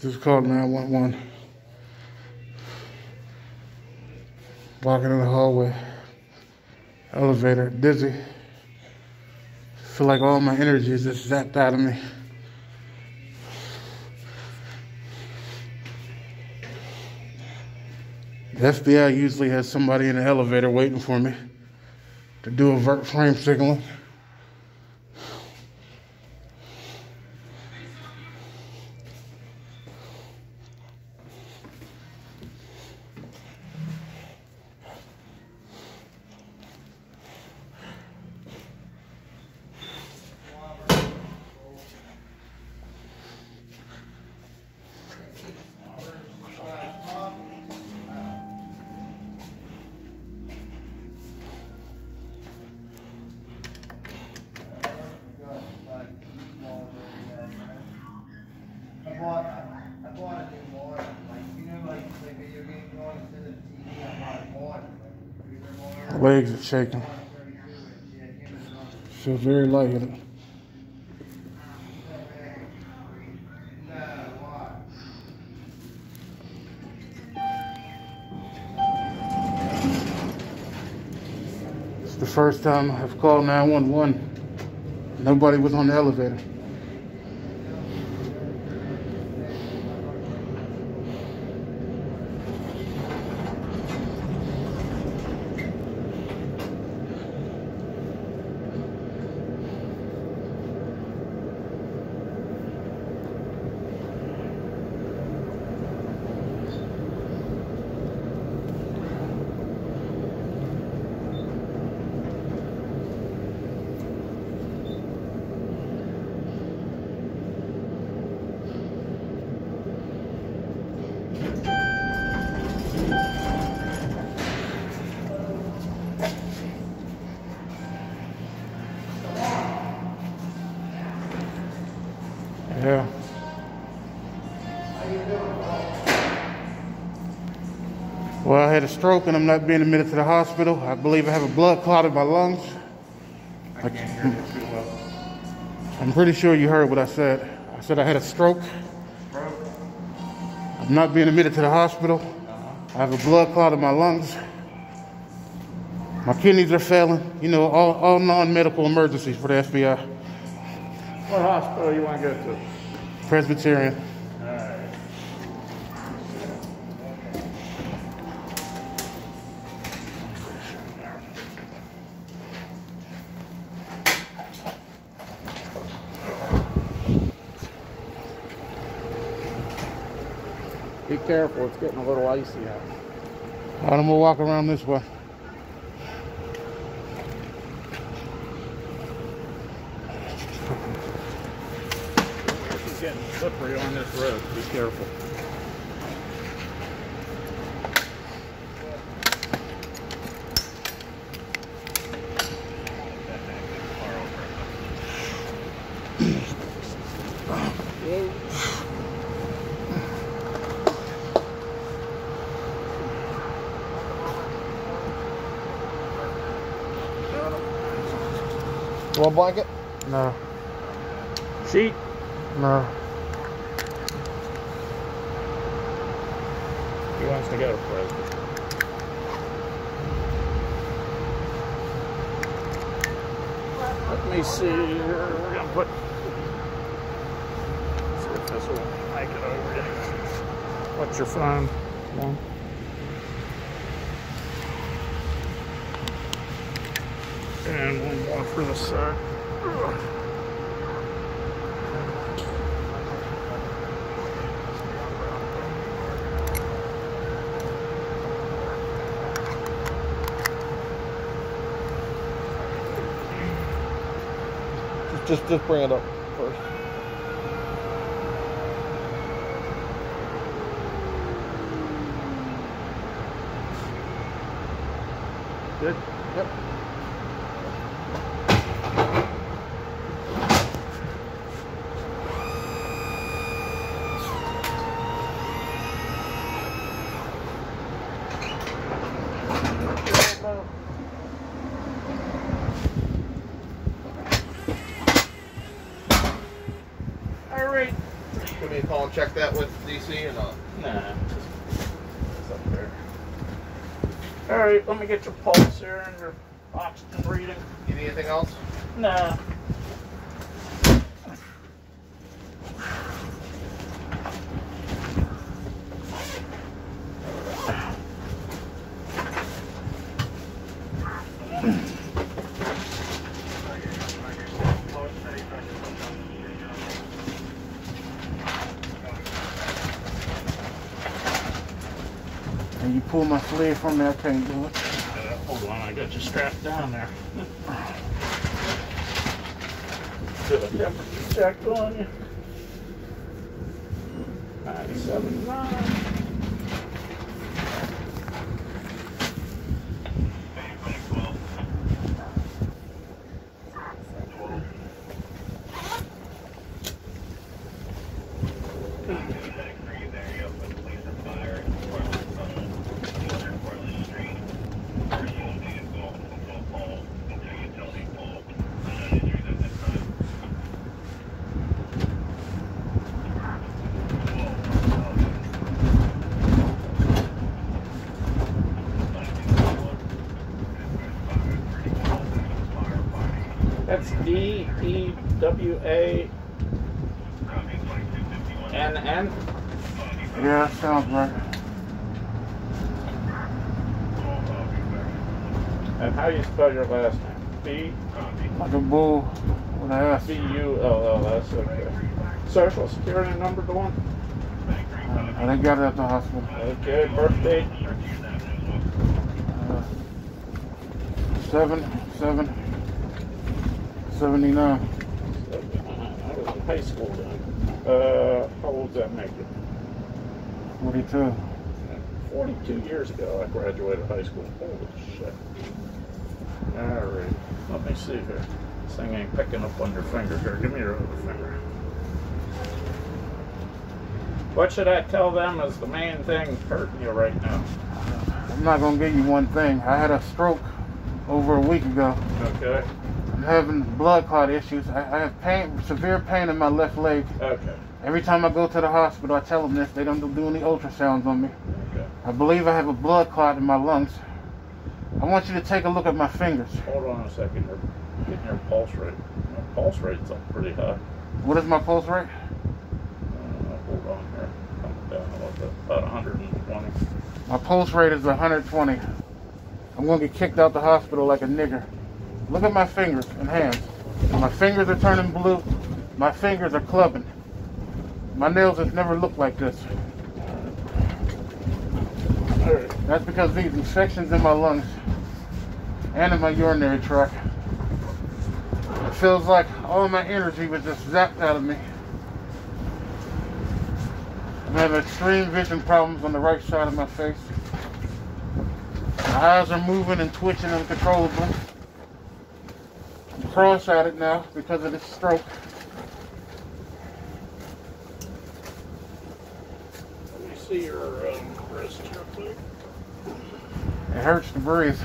just called 911. Walking in the hallway, elevator, dizzy. Feel like all my energy is just zapped out of me. The FBI usually has somebody in the elevator waiting for me to do avert frame signaling. I bought, I bought a new monitor, like, you know, like, like video game going instead of TV, I bought a monitor. like, bigger My monitor, legs are shaking. 132 inch, yeah, Amazon. Feel very why? It's the first time I've called 911. Nobody was on the elevator. Well, I had a stroke and I'm not being admitted to the hospital. I believe I have a blood clot in my lungs. I can't hear you too well. I'm pretty sure you heard what I said. I said I had a stroke. I'm not being admitted to the hospital. Uh-huh. I have a blood clot in my lungs. My kidneys are failing. You know, all, all non-medical emergencies for the FBI. what hospital you want to go to? Presbyterian. Careful, it's getting a little icy out. All right, I'm gonna walk around this way. It's getting slippery on this road. Be careful. You want a blanket? No, Sheet. no. He wants to go to Presby. Let me see. We're gonna put. See if this will make it over. What's your phone? One. And one more for the side. Just, just, just bring it up first. Good. Yep. All right. Give me a call and check that with DC or not? Nah, it's up there. All right, let me get your pulse here and your oxygen reading. You need anything else? Nah. And you pull my sleeve from me, I can't do it. Uh, hold on, I got you strapped down there. Do a temperature check on you. Ninety-seven nine. That's D E W A N N. Yeah, that sounds right. And how do you spell your last name? B Like a bull with an ass. B U L L S. Okay. Social security number, the one. And they got it at the hospital. Okay. Birth date. Uh, seven, seven, seventy-nine. I was in high school then. Uh, how old does that make it? Forty-two. 42 years ago, I graduated high school. Holy shit. Alright, let me see here. This thing ain't picking up on your finger here. Give me your other finger. What should I tell them is the main thing hurting you right now? I'm not gonna give you one thing. I had a stroke over a week ago. Okay? I'm having blood clot issues. I, I have pain, severe pain in my left leg. Okay. Every time I go to the hospital, I tell them this. They don't do any ultrasounds on me. Okay. I believe I have a blood clot in my lungs. I want you to take a look at my fingers. Hold on a second. You're getting your pulse rate. My pulse rate's up pretty high. What is my pulse rate? Uh, hold on here. Coming down a little bit. About 120. My pulse rate is 120. I'm gonna get kicked out the hospital like a nigger. Look at my fingers and hands. My fingers are turning blue. My fingers are clubbing. My nails have never looked like this. That's because these infections in my lungs and in my urinary tract. It feels like all my energy was just zapped out of me. I'm having extreme vision problems on the right side of my face. My eyes are moving and twitching uncontrollably. Cross-eyed now because of this stroke. Let me see your um, wrist please. It hurts to breathe.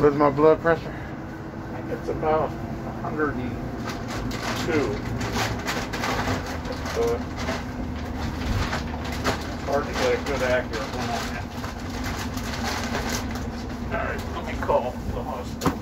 What is my blood pressure? It's about 102. So it's hard to get a good accurate one on you. All right, let me call the hospital.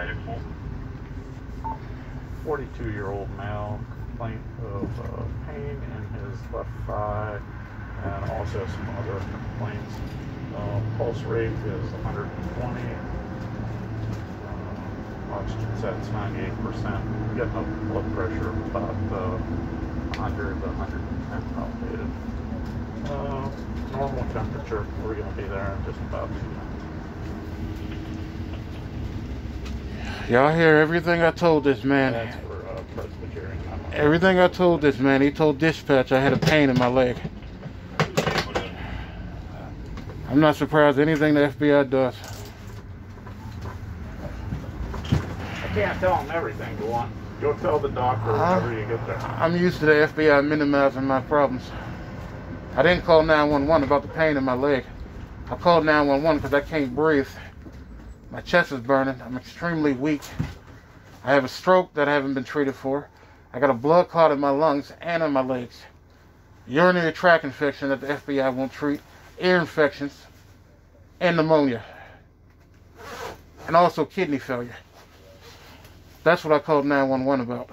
Medical. 42 year old male complaint of uh, pain in his left thigh and also some other complaints. Uh, pulse rate is 120. Uh, oxygen set's 98%. Getting a blood pressure of about uh, 100 to 110 palpated. Uh, normal temperature. We're going to be there in just about two minutes. Y'all hear everything I told this man. For uh. Everything I told this man. He told dispatch I had a pain in my leg. I'm not surprised anything the FBI does. I can't tell them everything, go on. Go tell the doctor Uh-huh. whenever you get there. I'm used to the FBI minimizing my problems. I didn't call 911 about the pain in my leg. I called 911 because I can't breathe. My chest is burning. I'm extremely weak. I have a stroke that I haven't been treated for. I got a blood clot in my lungs and in my legs. Urinary tract infection that the FBI won't treat. Ear infections and pneumonia. And also kidney failure. That's what I called 911 about.